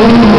Oh,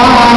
Allah